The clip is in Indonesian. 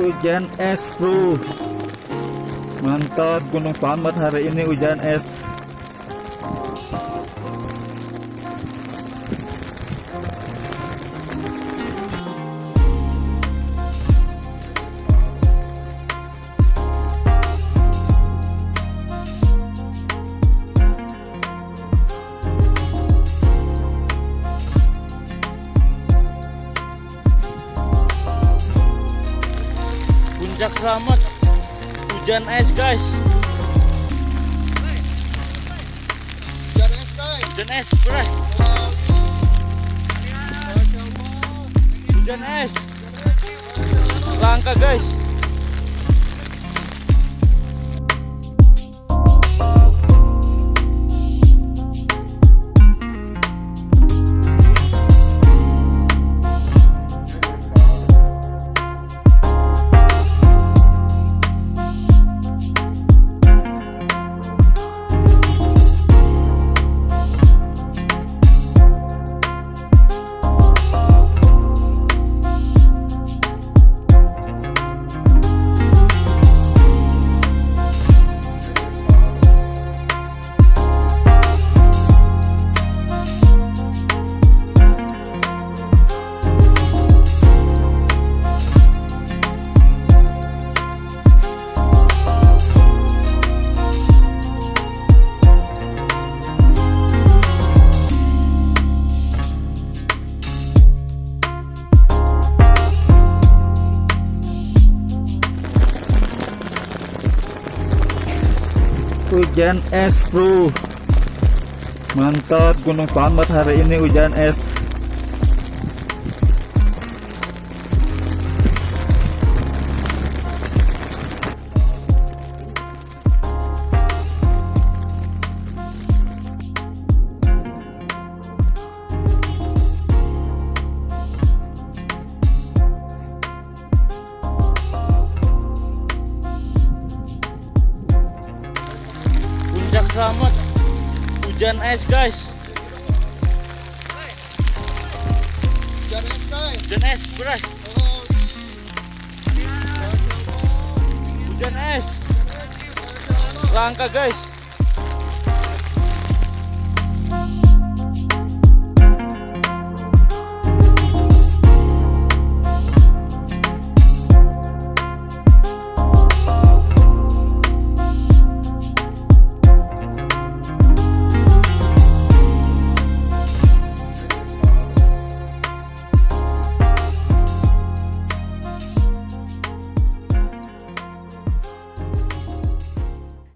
Hujan es bro. Mantap Gunung Selamat hari ini hujan es Puncak Selamat hujan es guys. Hujan es, Bray. hujan es bro hujan es. Langka guys Hujan es bro. Mantap Gunung Selamat hari ini hujan es Puncak Selamat. Hujan es guys. Hujan es, Bray. hujan es bro Oh, hujan es. Langka guys